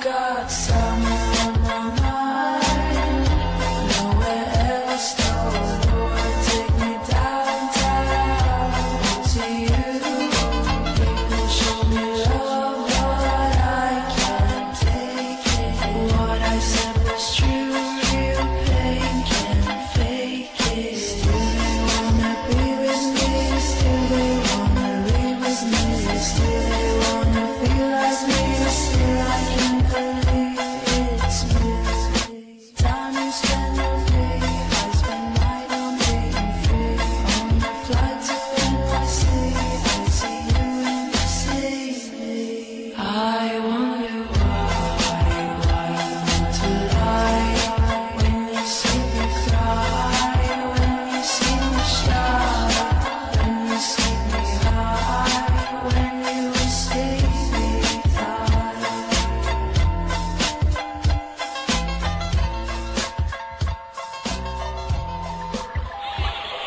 Got summer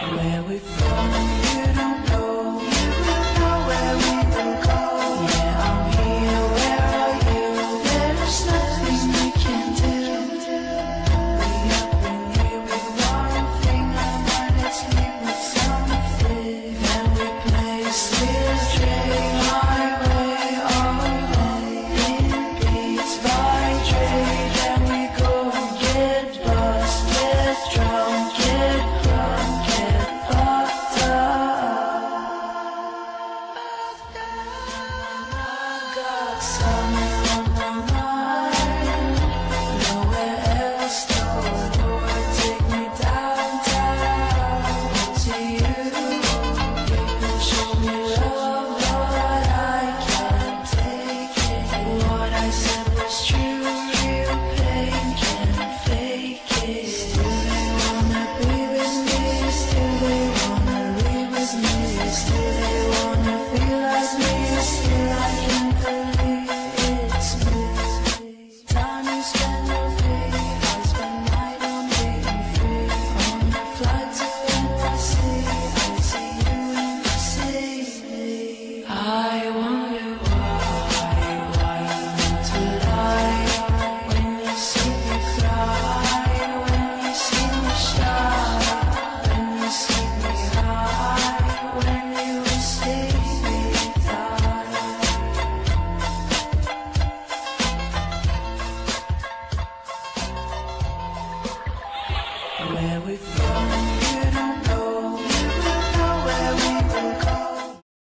Where we from, got with you.